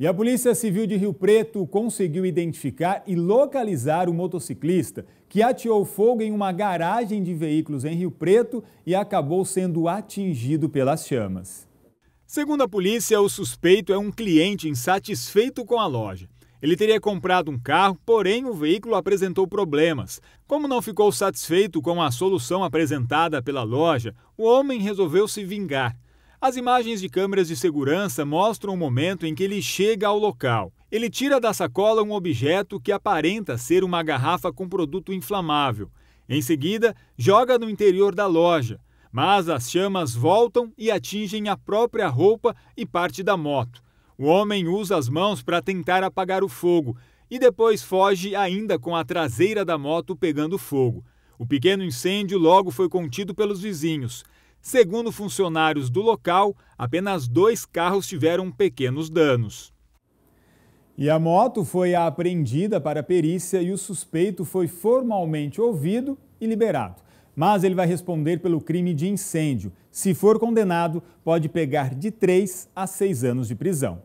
E a Polícia Civil de Rio Preto conseguiu identificar e localizar o motociclista que ateou fogo em uma garagem de veículos em Rio Preto e acabou sendo atingido pelas chamas. Segundo a polícia, o suspeito é um cliente insatisfeito com a loja. Ele teria comprado um carro, porém o veículo apresentou problemas. Como não ficou satisfeito com a solução apresentada pela loja, o homem resolveu se vingar. As imagens de câmeras de segurança mostram o momento em que ele chega ao local. Ele tira da sacola um objeto que aparenta ser uma garrafa com produto inflamável. Em seguida, joga no interior da loja. Mas as chamas voltam e atingem a própria roupa e parte da moto. O homem usa as mãos para tentar apagar o fogo e depois foge ainda com a traseira da moto pegando fogo. O pequeno incêndio logo foi contido pelos vizinhos. Segundo funcionários do local, apenas dois carros tiveram pequenos danos. E a moto foi apreendida para a perícia e o suspeito foi formalmente ouvido e liberado. Mas ele vai responder pelo crime de incêndio. Se for condenado, pode pegar de 3 a 6 anos de prisão.